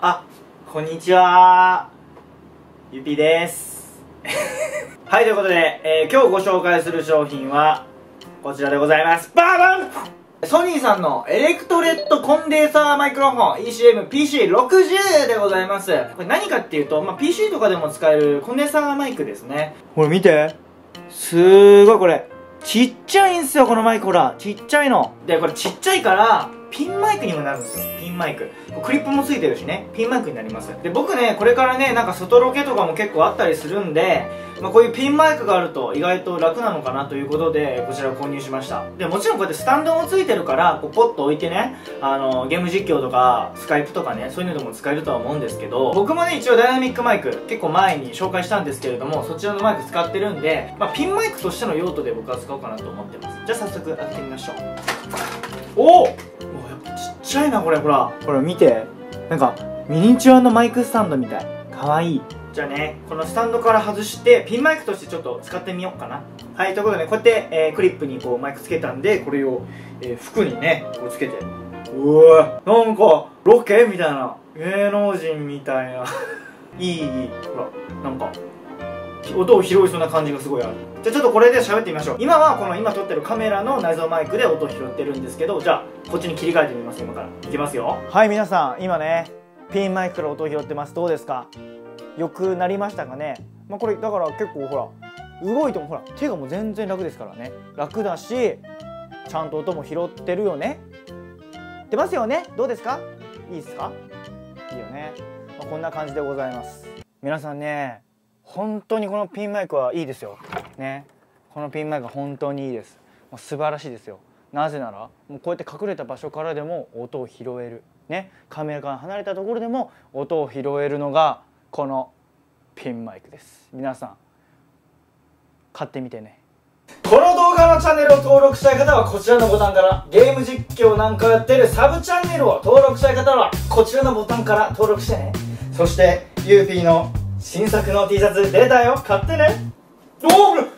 あこんにちはゆぴです はいということで、えー、今日ご紹介する商品はこちらでございますバーバンソニーさんのエレクトレットコンデンサーマイクロフォン ECM-PC60 でございます。これ何かっていうと、まあ、PC とかでも使えるコンデンサーマイクですね。これ見て。すーごいこれ。ちっちゃいんすよ、このマイクほら。ちっちゃいの。で、これちっちゃいから、ピンマイクにもなるんですよ。ピンマイク。クリップもついてるしね、ピンマイクになります。で、僕ね、これからね、なんか外ロケとかも結構あったりするんで、まあ、こういうピンマイクがあると意外と楽なのかなということで、こちらを購入しました。で、もちろんこうやってスタンドもついてるから、こうポッと置いてね、あの、ゲーム実況とか、スカイプとかね、そういうのでも使えるとは思うんですけど、僕もね、一応ダイナミックマイク、結構前に紹介したんですけれども、そちらのマイク使ってるんで、まあ、ピンマイクとしての用途で僕は使おうかなと思ってます。じゃあ早速開けてみましょう。おおちっちゃいなこれ。ほらほら見て。なんかミニチュアのマイクスタンドみたい。かわいい。じゃあねこのスタンドから外してピンマイクとしてちょっと使ってみようかな。はいということで、ね、こうやって、えー、クリップにこうマイクつけたんでこれを、えー、服にねこうつけて。うわなんかロケみたいな。芸能人みたいな。いいいい。ほらなんか。音を拾いそうな感じがすごいある。じゃあちょっとこれで喋ってみましょう。今はこの今撮ってるカメラの内蔵マイクで音を拾ってるんですけどじゃあこっちに切り替えてみます今から。いきますよ。はい皆さん。今ねピンマイクから音を拾ってます。どうですか？よくなりましたかね？まあこれだから結構ほら動いてもほら手がもう全然楽ですからね。楽だしちゃんと音も拾ってるよね。出ますよね？どうですか？いいですか？いいよね、まあ、こんな感じでございます。皆さんね本当にこのピンマイクはいいですよ。ね。このピンマイクは本当にいいです。もう素晴らしいですよ。なぜならもうこうやって隠れた場所からでも音を拾える。ね。カメラから離れたところでも音を拾えるのがこのピンマイクです。皆さん買ってみてね。この動画のチャンネルを登録したい方はこちらのボタンからゲーム実況なんかやってるサブチャンネルを登録したい方はこちらのボタンから登録してね。そして UP の新作の T シャツ出たよ。買ってね。おお